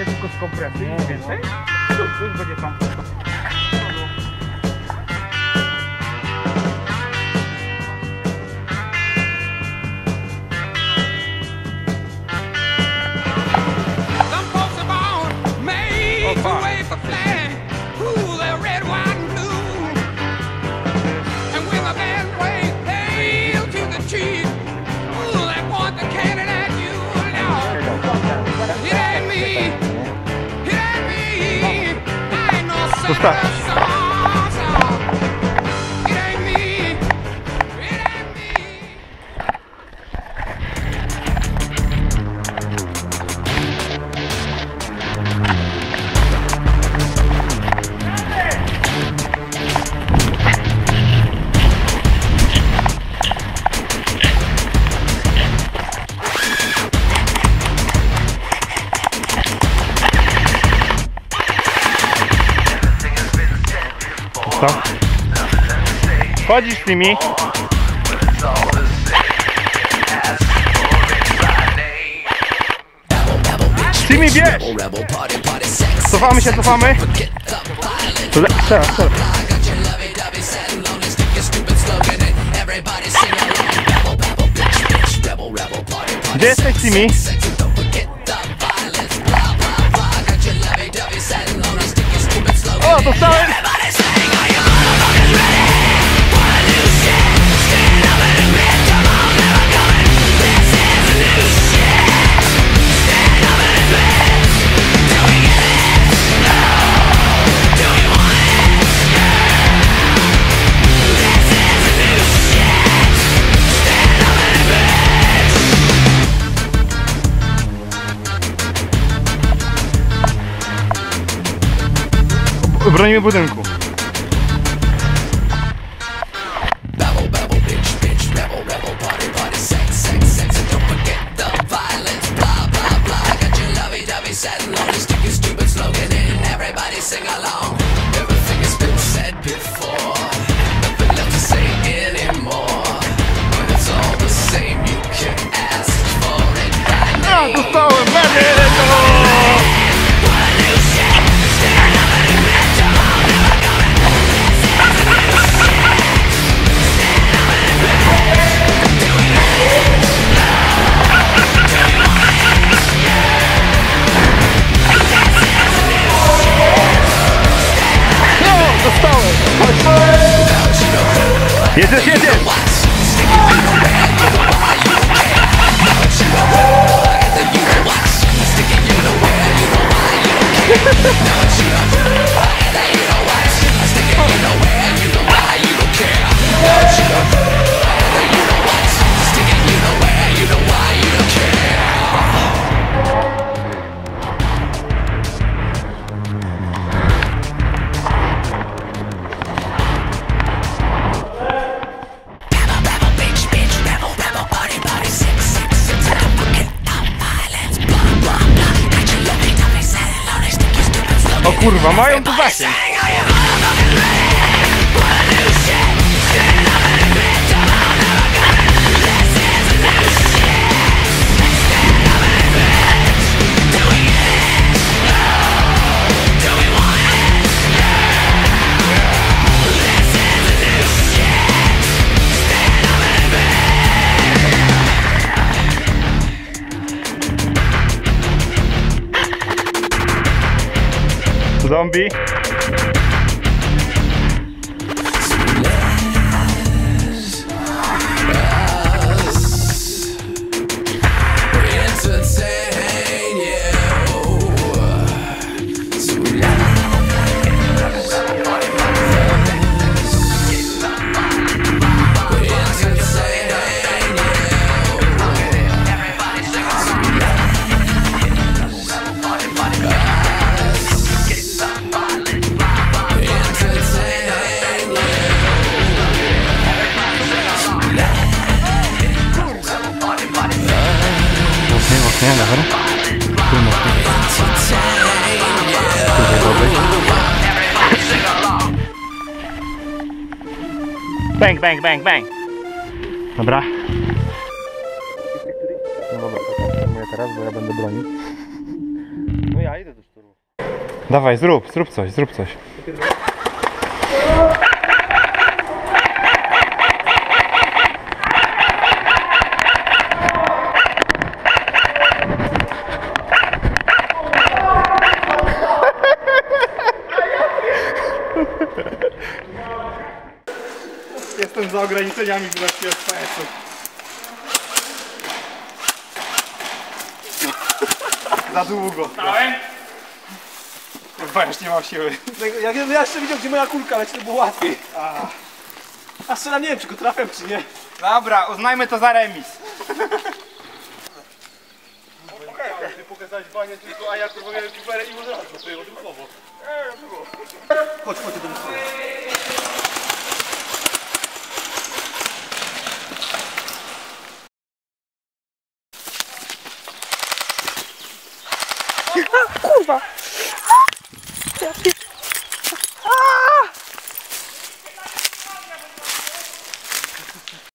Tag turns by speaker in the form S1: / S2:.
S1: się tylko z kompresji, nic więcej. Tu już będzie tam.
S2: Some folks made. Tá.
S1: Co? Chodzisz z nimi? Z nimi wiesz! Cofamy się, cofamy! Teraz, teraz. Gdzie jesteś nimi? O, dostałem! Bronimy budynku. No, dostałem! Chodź. Jedziesz, jedziesz! O kurwa, mają tu zasięg! Zombie. Tutaj dobyć. Bang, bang, bang, bang. Dobra. No dobra, to tak filmuję teraz, bo ja będę bronił. No ja idę do szturmu. Dawaj, zrób, zrób coś, zrób coś. Jestem za ograniczeniami wysokości FPS-u. Za długo.
S3: Stałem?
S1: Chyba już nie mam siły.
S3: Jak ja jeszcze widział, gdzie moja kulka leci, to było łatwiej. A strzelam, nie wiem, czy go trafiam, czy nie.
S1: Dobra, uznajmy to za remis.
S3: Ty pokazałeś banie tylko, a ja kurwa miałem kiperę i od razu, odruchowo. Chodź, chodź do mnie.
S4: Kurwa! Ja pier-